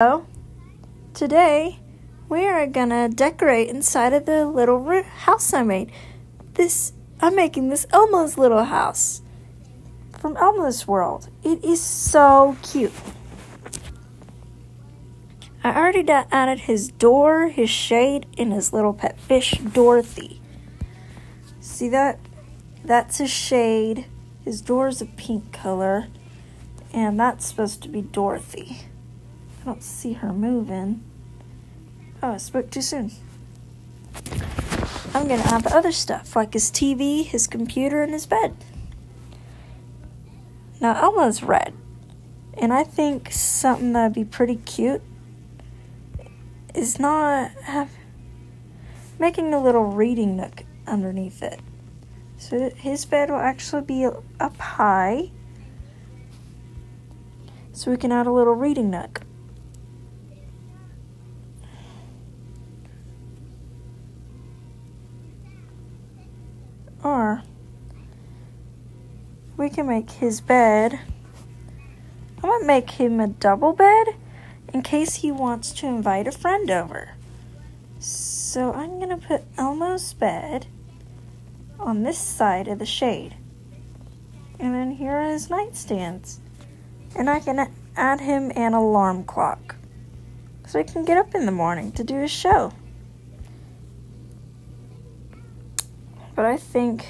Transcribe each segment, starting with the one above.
So, today we are gonna decorate inside of the little house I made. This I'm making this Elmo's little house from Elmo's World. It is so cute. I already added his door, his shade, and his little pet fish, Dorothy. See that? That's his shade. His door is a pink color, and that's supposed to be Dorothy. Don't see her moving. Oh, I spoke too soon. I'm gonna the other stuff, like his TV, his computer, and his bed. Now, Elmo's red, and I think something that'd be pretty cute is not have making a little reading nook underneath it. So his bed will actually be up high, so we can add a little reading nook. Can make his bed. I'm gonna make him a double bed in case he wants to invite a friend over. So I'm gonna put Elmo's bed on this side of the shade. And then here are his nightstands. And I can add him an alarm clock. So he can get up in the morning to do his show. But I think.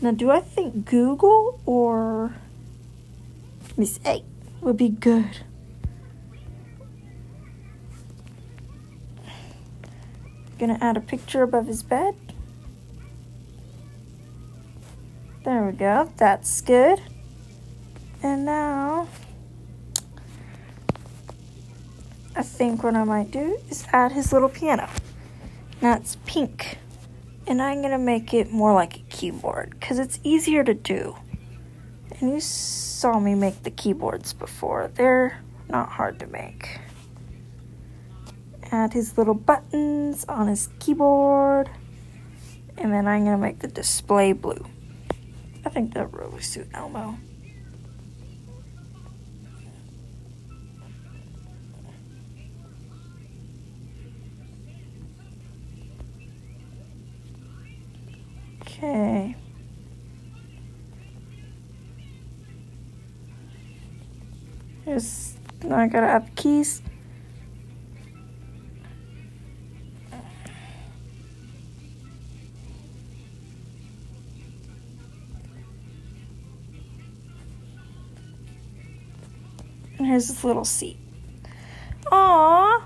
Now, do I think Google or Miss A would be good? Gonna add a picture above his bed. There we go. That's good. And now, I think what I might do is add his little piano. Now it's pink. And I'm to make it more like a keyboard because it's easier to do. And you saw me make the keyboards before. They're not hard to make. Add his little buttons on his keyboard. And then I'm to make the display blue. I think that really suit Elmo. Okay. Here's now I gotta add keys. And here's this little seat. Aww.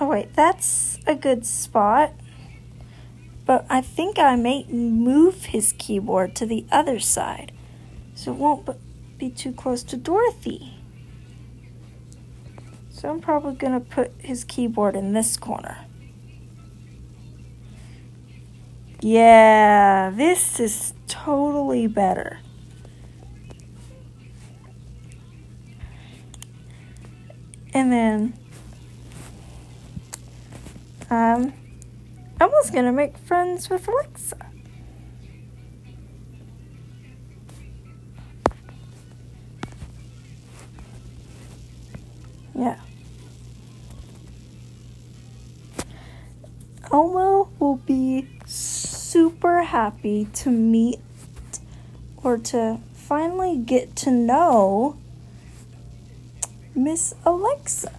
Oh wait, that's a good spot. But I think I may move his keyboard to the other side so it won't be too close to Dorothy. So I'm probably going to put his keyboard in this corner. Yeah, this is totally better. And then um Was gonna make friends with Alexa. Yeah. Elmo will be super happy to meet or to finally get to know Miss Alexa.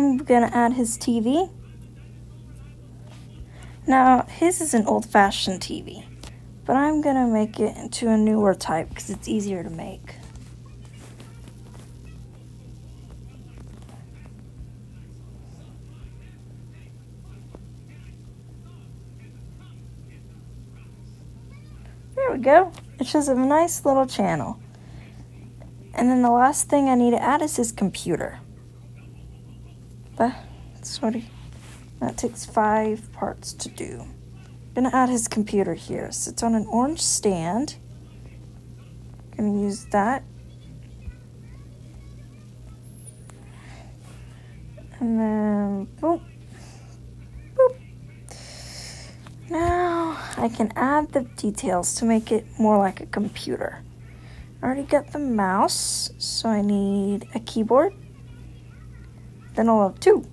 I'm gonna add his TV. Now, his is an old fashioned TV, but I'm gonna make it into a newer type because it's easier to make. There we go. It shows a nice little channel. And then the last thing I need to add is his computer. But sorry, that takes five parts to do. I'm gonna add his computer here. So it's on an orange stand. Gonna use that. And then, boop, boop. Now I can add the details to make it more like a computer. I already got the mouse, so I need a keyboard. Then I'll have two.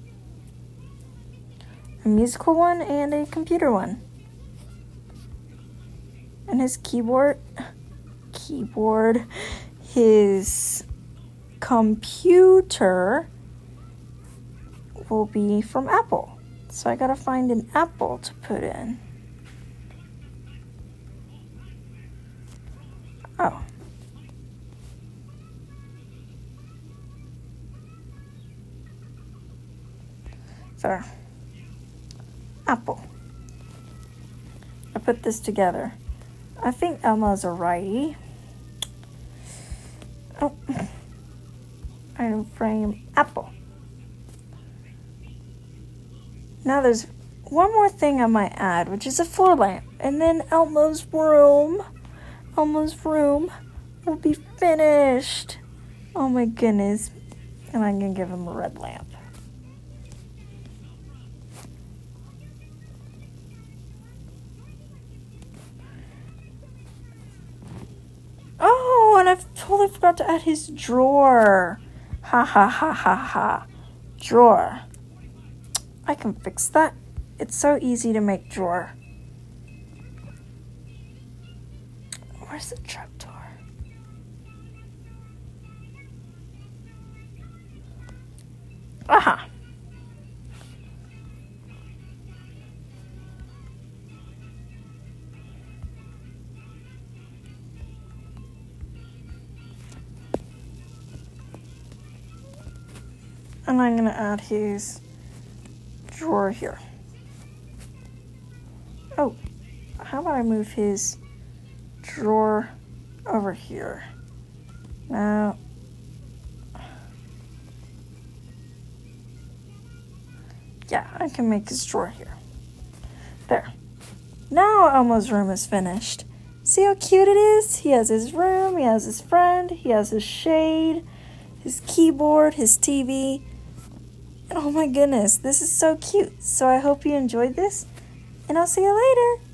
A musical one and a computer one. And his keyboard, keyboard, his computer will be from Apple. So I gotta find an apple to put in. Oh. There. Apple. I put this together. I think Elmo's a righty. Oh. Item frame apple. Now there's one more thing I might add, which is a floor lamp. And then Elmo's room, Elmo's room will be finished. Oh my goodness. And I'm to give him a red lamp. Totally forgot to add his drawer. Ha ha ha ha ha. Drawer. I can fix that. It's so easy to make drawer. Where's the trapdoor? Aha! And I'm going to add his drawer here. Oh, how about I move his drawer over here? Now, yeah, I can make his drawer here. There. Now Elmo's room is finished. See how cute it is? He has his room, he has his friend, he has his shade, his keyboard, his TV, Oh my goodness, this is so cute. So I hope you enjoyed this, and I'll see you later.